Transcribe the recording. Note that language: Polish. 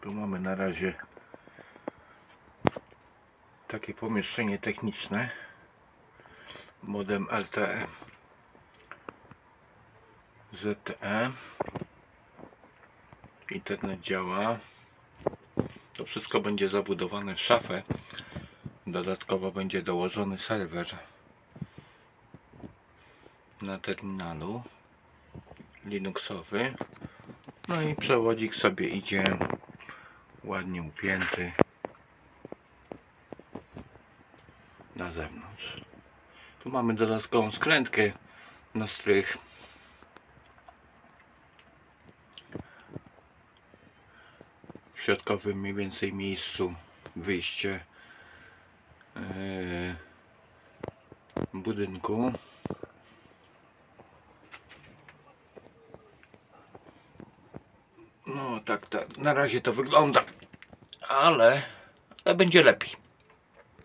Tu mamy na razie takie pomieszczenie techniczne. Modem LTE ZTE internet działa. To wszystko będzie zabudowane w szafę. Dodatkowo będzie dołożony serwer na terminalu linuxowy. No i przewodzik sobie idzie ładnie upięty na zewnątrz. Tu mamy dodatkową skrętkę na strych. W środkowym mniej więcej miejscu wyjście e, budynku no tak, tak, na razie to wygląda. Ale, ale będzie lepiej